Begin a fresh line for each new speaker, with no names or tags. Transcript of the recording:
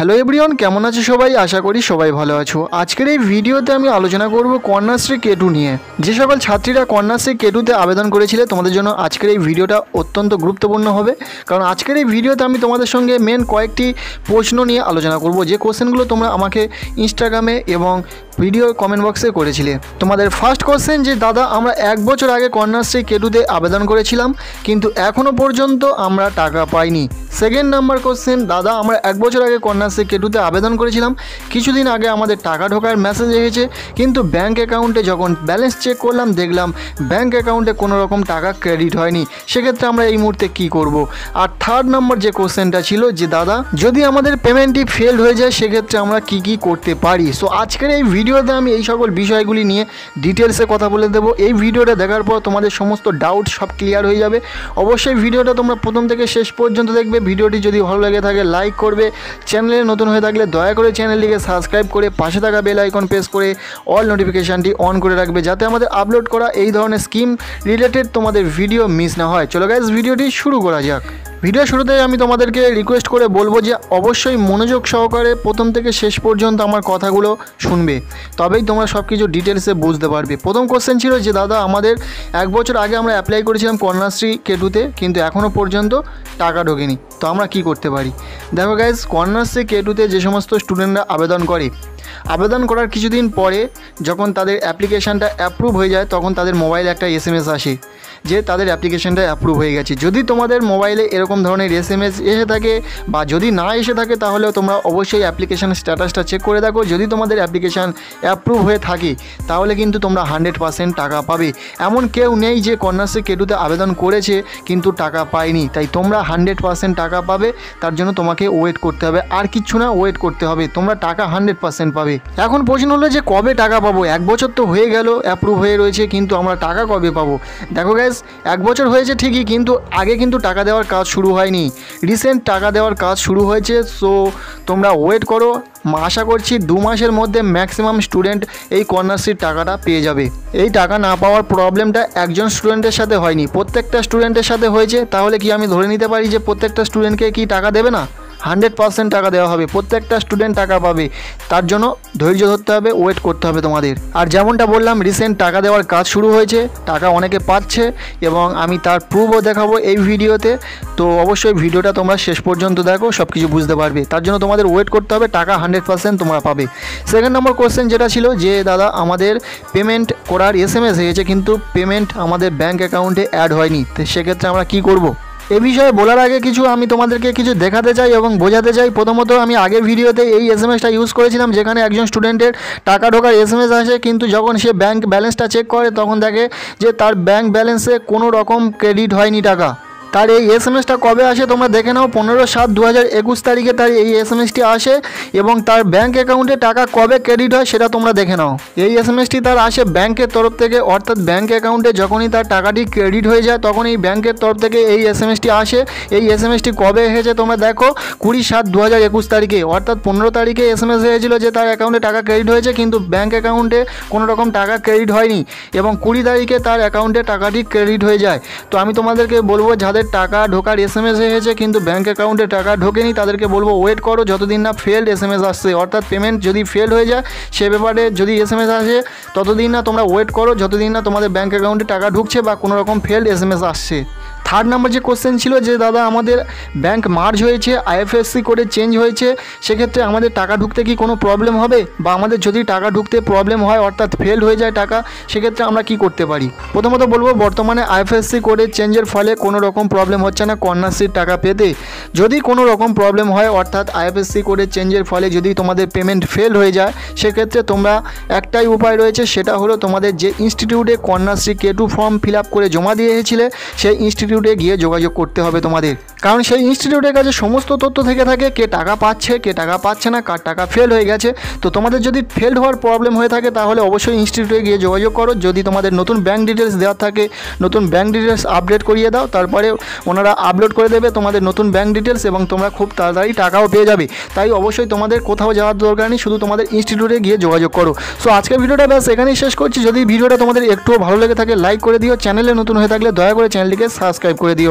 Hello everyone কেমন আছো সবাই? আশা করি সবাই ভালো আছো। আজকের এই ভিডিওতে আমি আলোচনা করব কন্যাশ্রী কেটু নিয়ে। যে সকল ছাত্রীরা কন্যাশ্রী কেটুতে আবেদন করেছিলে, তোমাদের জন্য আজকের এই ভিডিওটা অত্যন্ত গুরুত্বপূর্ণ হবে। কারণ আজকের এই ভিডিওতে আমি তোমাদের সঙ্গে মেন কয়েকটি প্রশ্ন নিয়ে আলোচনা করব। যে কোশ্চেনগুলো তোমরা আমাকে ইনস্টাগ্রামে এবং ভিডিও কমেন্ট বক্সে করেছিলে। তোমাদের ফার্স্ট কোশ্চেন যে, দাদা, আমরা এক বছর আগে কন্যাশ্রী কেটুতে আবেদন করেছিলাম, কিন্তু এখনও পর্যন্ত আমরা টাকা পাইনি। সেকেন্ড নাম্বার কোশ্চেন দাদা, আমরা এক বছর আগে কন্যাশ্রী কেটুতে আবেদন করেছিলাম। কিছুদিন আগে আমাদের টাকা ঢোকার মেসেজ এসেছে, কিন্তু ব্যাঙ্ক অ্যাকাউন্টে যখন ব্যালেন্স চেক করলাম, দেখলাম ব্যাঙ্ক অ্যাকাউন্টে কোনো রকম টাকা ক্রেডিট হয়নি। সেক্ষেত্রে আমরা এই মুহূর্তে কি করব? আর থার্ড নম্বর যে কোশ্চেনটা ছিল, যে দাদা, যদি আমাদের পেমেন্টটি ফেল হয়ে যায়, সেক্ষেত্রে আমরা কি কি করতে পারি? সো আজকের এই ভিডিওতে আমি এই সকল বিষয়গুলি নিয়ে ডিটেলসে কথা বলে দেবো। এই ভিডিওটা দেখার পর তোমাদের সমস্ত ডাউট সব ক্লিয়ার হয়ে যাবে। অবশ্যই ভিডিওটা তোমরা প্রথম থেকে শেষ পর্যন্ত দেখবে। ভিডিওটি যদি ভালো লেগে থাকে লাইক করবে। চ্যানেলে নতুন হয়ে থাকলে দয়া করে চ্যানেলটিকে সাবস্ক্রাইব করে পাশে থাকা বেল আইকন প্রেস করে অল নোটিফিকেশানটি অন করে রাখবে, যাতে আমাদের আপলোড করা এই ধরনের স্কিম রিলেটেড তোমাদের ভিডিও মিস না হয়। চলো গাইজ ভিডিওটি শুরু করা যাক। ভিডিও শুরুতে আমি তোমাদেরকে রিকোয়েস্ট করে বলব যে, অবশ্যই মনোযোগ সহকারে প্রথম থেকে শেষ পর্যন্ত আমার কথাগুলো শুনবে। তবেই তোমরা সব কিছু ডিটেলসে বুঝতে পারবে। প্রথম কোশ্চেন ছিল যে, দাদা, আমাদের এক বছর আগে আমরা অ্যাপ্লাই করেছিলাম কন্যাশ্রী কেটুতে, কিন্তু এখনও পর্যন্ত টাকা ঢোকেনি। তো আমরা কি করতে পারি? দেখো গাইজ কে টুতে যে সমস্ত স্টুডেন্টরা আবেদন করে আবেদন করার কিছুদিন পরে যখন তাদের অ্যাপ্লিকেশানটা অ্যাপ্রুভ হয়ে যায়, তখন তাদের মোবাইলে একটা এস এম এস আসে যে তাদের অ্যাপ্লিকেশানটা অ্যাপ্রুভ হয়ে গেছে। যদি তোমাদের মোবাইলে এরকম ধরনের এস এম এস এসে থাকে বা যদি না এসে থাকে, তাহলে তোমরা অবশ্যই অ্যাপ্লিকেশান স্ট্যাটাসটা চেক করে দেখো। যদি তোমাদের অ্যাপ্লিকেশান অ্যাপ্রুভ হয়ে থাকে, তাহলে কিন্তু তোমরা হান্ড্রেড পার্সেন্ট টাকা পাবে। এমন কেউ নেই যে কন্যাশ্রী কেটুতে আবেদন করেছে, কিন্তু টাকা পায়নি। তাই তোমরা হান্ড্রেড পার্সেন্ট টাকা পাবে, তার জন্য তোমাকে ওয়েট করতে হবে। আর কিচ্ছু না ওয়েট করতে হবে। তোমরা টাকা হান্ড্রেড পার্সেন্ট পাবে। এখন প্রশ্ন হলো যে কবে টাকা পাবো? এক বছর তো হয়ে গেল অ্যাপ্রুভ হয়ে রয়েছে, কিন্তু আমরা টাকা কবে পাবো? দেখো গ্যাস এক বছর হয়েছে ঠিকই, কিন্তু আগে কিন্তু টাকা দেওয়ার কাজ শুরু হয়নি। রিসেন্ট টাকা দেওয়ার কাজ শুরু হয়েছে সো তোমরা ওয়েট করো। আশা করছি দু মাসের মধ্যে ম্যাক্সিমাম স্টুডেন্ট এই কন্যাশ্রীর টাকাটা পেয়ে যাবে। এই টাকা না পাওয়ার প্রবলেমটা একজন স্টুডেন্টের সাথে হয়নি। প্রত্যেকটা স্টুডেন্টের সাথে হয়েছে, তাহলে কি আমি ধরে নিতে পারি যে প্রত্যেকটা স্টুডেন্টকে কি টাকা দেবে না? হান্ড্রেড পার্সেন্ট টাকা দেওয়া হবে, প্রত্যেকটা স্টুডেন্ট টাকা পাবে। তার জন্য ধৈর্য ধরতে হবে ওয়েট করতে হবে তোমাদের। আর যেমনটা বললাম রিসেন্ট টাকা দেওয়ার কাজ শুরু হয়েছে, টাকা অনেকে পাচ্ছে এবং আমি তার প্রুফও দেখাবো এই ভিডিওতে। তো অবশ্যই ভিডিওটা তোমরা শেষ পর্যন্ত দেখো সব কিছু বুঝতে পারবে। তার জন্য তোমাদের ওয়েট করতে হবে, টাকা হান্ড্রেড পার্সেন্ট তোমরা পাবে। সেকেন্ড নম্বর কোশ্চেন যেটা ছিল যে, দাদা, আমাদের পেমেন্ট করার এস এম এস হয়েছে কিন্তু পেমেন্ট আমাদের ব্যাঙ্ক অ্যাকাউন্টে অ্যাড হয়নি। তো সেক্ষেত্রে আমরা কী করব? এ বিষয়ে বলার আগে কিছু আমি তোমাদেরকে কিছু দেখাতে চাই এবং বোঝাতে চাই। প্রথমত আমি আগের ভিডিওতে এই এস এম এসটা ইউজ করেছিলাম, যেখানে একজন স্টুডেন্টের টাকা ঢোকার এস এম এস আসে, কিন্তু যখন সে ব্যাংক ব্যালেন্সটা চেক করে, তখন দেখে যে তার ব্যাংক ব্যালেন্সে কোনো রকম ক্রেডিট হয়নি টাকা। তার এই এস এম এসটা কবে আসে তোমরা দেখে নাও, পনেরো সাত দু হাজার একুশ তারিখে তার এই এস এম এসটি আসে এবং তার ব্যাঙ্ক অ্যাকাউন্টে টাকা কবে ক্রেডিট হয় সেটা তোমরা দেখে নাও। এই এস এম এসটি তার আসে ব্যাঙ্কের তরফ থেকে, অর্থাৎ ব্যাঙ্ক অ্যাকাউন্টে যখনই তার টাকাটি ক্রেডিট হয়ে যায় তখন এই ব্যাঙ্কের তরফ থেকে এই এস এম এসটি আসে। এই এস এম এসটি কবে এসেছে তোমরা দেখো, কুড়ি সাত দু হাজার একুশ তারিখে, অর্থাৎ পনেরো তারিখে এস এম এস হয়েছিল যে তার অ্যাকাউন্টে টাকা ক্রেডিট হয়েছে, কিন্তু ব্যাঙ্ক অ্যাকাউন্টে কোনো রকম টাকা ক্রেডিট হয়নি এবং কুড়ি তারিখে তার অ্যাকাউন্টে টাকাটি ক্রেডিট হয়ে যায়। তো আমি তোমাদেরকে বলব, যাদের টাকা ঢোকার এস এম এস এসেছে, কিন্তু ব্যাঙ্ক অ্যাকাউন্টে টাকা ঢোকেনি। তাদেরকে বলব ওয়েট করো, যতদিন না ফেল্ড এস এম এস আসছে। অর্থাৎ পেমেন্ট যদি ফেল হয়ে যায়, সে ব্যাপারে যদি এস এম এস আসে, ততদিন না তোমরা ওয়েট করো, যতদিন না তোমাদের ব্যাঙ্ক অ্যাকাউন্টে টাকা ঢুকছে বা কোনো রকম ফেল্ড এস এম এস আসছে। থার্ড নাম্বার যে কোশ্চেন ছিল যে, দাদা, আমাদের ব্যাংক মার্জ হয়েছে আইএফএসসি করে চেঞ্জ হয়েছে, সেক্ষেত্রে আমাদের টাকা ঢুকতে কি কোনো প্রবলেম হবে? বা আমাদের যদি টাকা ঢুকতে প্রবলেম হয়, অর্থাৎ ফেল হয়ে যায় টাকা, সেক্ষেত্রে আমরা কি করতে পারি? প্রথমত বলব, বর্তমানে আইএফএসসি করে চেঞ্জের ফলে কোনো রকম প্রবলেম হচ্ছে না কন্যাশ্রীর টাকা পেতে। যদি কোনো রকম প্রবলেম হয়, অর্থাৎ আইএফএসসি করে চেঞ্জের ফলে যদি তোমাদের পেমেন্ট ফেল হয়ে যায়, সেক্ষেত্রে তোমরা একটাই উপায় রয়েছে, সেটা হলো তোমাদের যে ইনস্টিটিউটে Kanyashree K two form fill up করে জমা দিয়ে এসেছিলে, সেই ইনস্টিটিউট ইনস্টিটিউটে গিয়ে যোগাযোগ করতে হবে তোমাদের। কারণ সেই ইনস্টিটিউটের কাছে সমস্ত তথ্য থেকে থাকে, কে টাকা পাচ্ছে, কে টাকা পাচ্ছে না, কার টাকা ফেল হয়ে গেছে। তো তোমাদের যদি ফেল হওয়ার প্রবলেম হয়ে থাকে, তাহলে অবশ্যই ইনস্টিটিউটে গিয়ে যোগাযোগ করো। যদি তোমাদের নতুন ব্যাঙ্ক ডিটেলস দেওয়া থাকে, নতুন ব্যাঙ্ক ডিটেলস আপডেট করিয়ে দাও, তারপরে ওনারা আপলোড করে দেবে তোমাদের নতুন ব্যাঙ্ক ডিটেলস এবং তোমরা খুব তাড়াতাড়ি টাকাও পেয়ে যাবে। তাই অবশ্যই তোমাদের কোথাও যাওয়ার দরকার নেই, শুধু তোমাদের ইনস্টিটিউটে গিয়ে যোগাযোগ করো। সো আজকের ভিডিওটা ব্যাস, এখানেই শেষ করছি। যদি ভিডিওটা তোমাদের একটুও ভালো লেগে থাকে লাইক করে দিও। চ্যানেলে নতুন হয়ে থাকলে দয়া করে চ্যানেলটিকে সাবস্ক্রাইব করে দিও